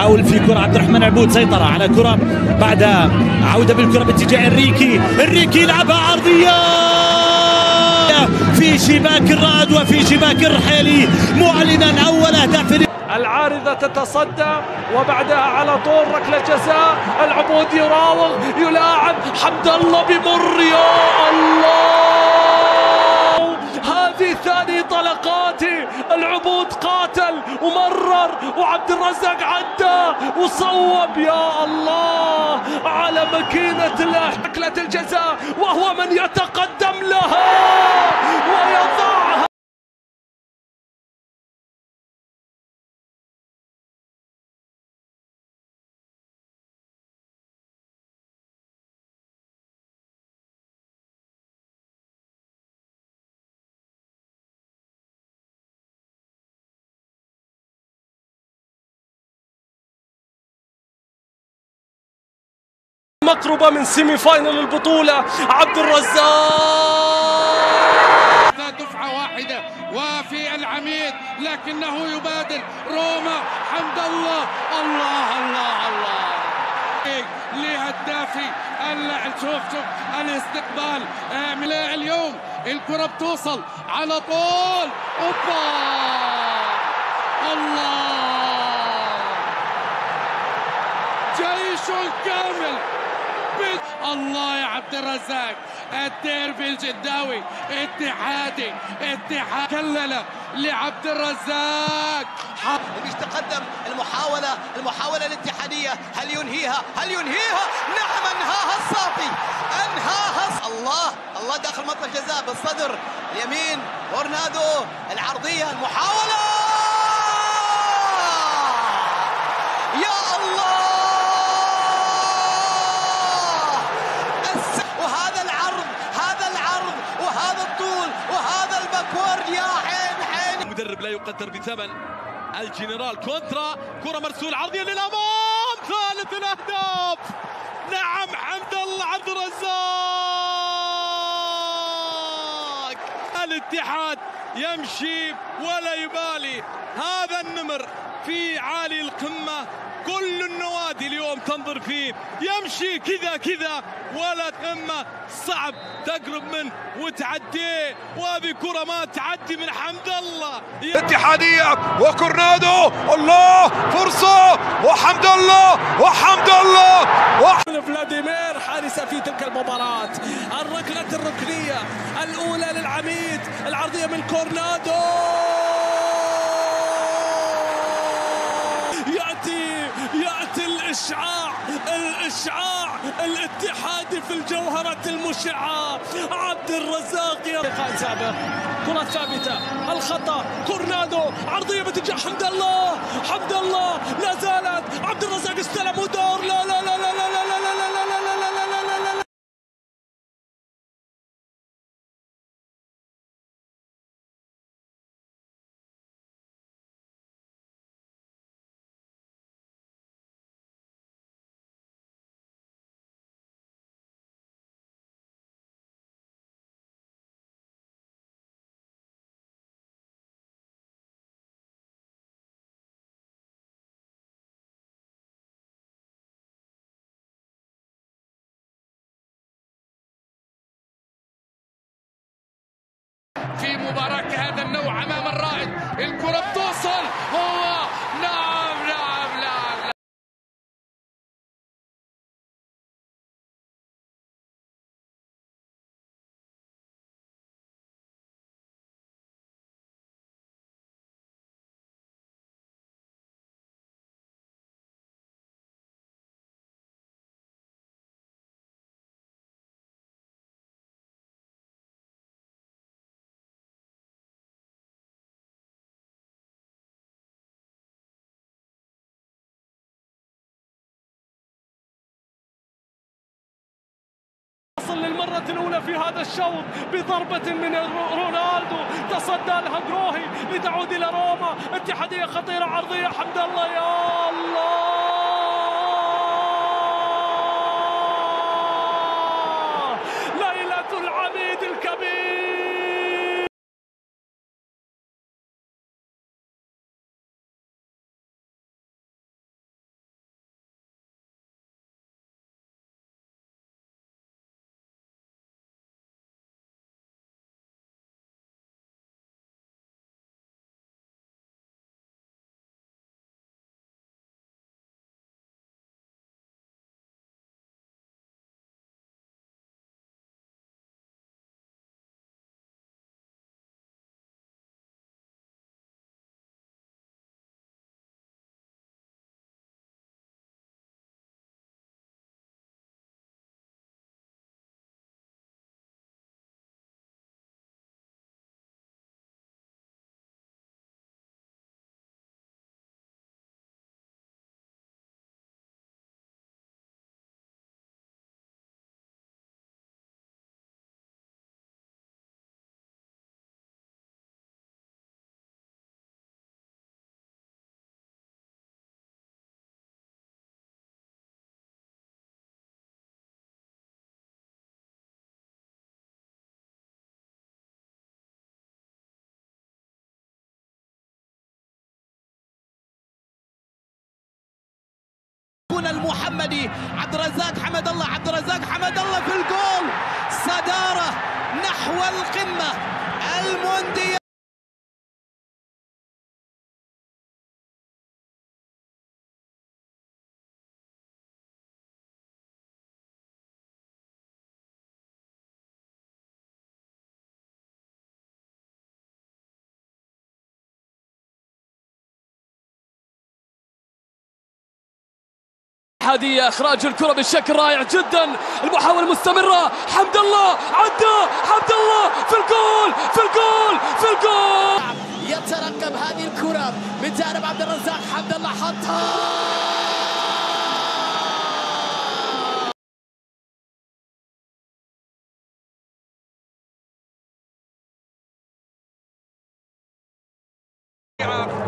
حاول في كرة عبد الرحمن عبود سيطرة على كرة بعد عودة بالكرة باتجاه إنريكي. إنريكي يلعبها عرضية! في شباك الرائد وفي شباك الرحيلي. معلنا أول أهداف العارضة تتصدى وبعدها على طول ركلة جزاء. العبود يراوغ يلاعب. حمد الله بمر يا الله! هذه ثاني طلقاته العبود قاتل ومرر وعبد الرزاق عدى وصوب يا الله على ماكينة ركلة الجزاء وهو من يتقدم لها ويضعها مقربة من سيمي فاينل البطولة عبد الرزاق دفعة واحدة وفي العميد لكنه يبادر روما. حمد الله. الله الله الله. لهدافي شوف شوف الاستقبال. اليوم الكرة بتوصل على طول. أوبا. الله. جيش كامل. الله يا عبد الرزاق. الديربي الجداوي. اتحادي. اتحاد كلله لعبد الرزاق. مش تقدم المحاولة المحاولة الاتحادية. هل ينهيها؟ هل ينهيها؟ نعم أنهاها الصافي. أنهاها الله. الله داخل منطقة الجزاء بالصدر. اليمين اورنادو العرضية المحاولة! يقدر بثمن الجنرال كونترا. كرة مرسول عرضية للأمام. ثالث الأهداف. نعم حمد الله عبد الرزاق. الاتحاد يمشي ولا يبالي. هذا النمر في عالي القمة. كل النوادي اليوم تنظر فيه. يمشي كذا كذا ولا تهمه. صعب تقرب منه وتعديه وهذه كرة ما تعدي من حمد الله. اتحادية وكورنادو. الله فرصة. وحمد الله وحمد الله. وحمد فلاديمير حارس في تلك المباراة. الركلة الركنية الأولى للعميد العرضية من كورنادو. الإشعاع الإشعاع الاتحادي في الجوهرة المشعة. عبد الرزاق لقاء سابق كرة ثابتة. الخطأ. كورنادو. عرضية بتجاه حمد الله. حمد الله. لا زالت. عبد الرزاق استلم ودور لا لا لا لا, لا. مباراة كهذا النوع أمام الرائد. الكرة بتوصل. هو للمرة الأولى في هذا الشوط بضربة من رونالدو. تصدى لها جروهي لتعود إلى روما. اتحادية خطيرة عرضية. حمد الله يا الله! العميد الكبير المحمدي. عبد الرزاق حمد الله عبد الرزاق حمد الله في الجول. صدارة نحو القمة المونديال الاتحادية إخراج الكرة بشكل رائع جدا. المحاولة مستمرة حمد الله. عدى. حمد الله. في الجول. في الجول. في الجول. يترقب هذه الكرة من جانب عبد الرزاق. حمد الله. حطها. Yeah.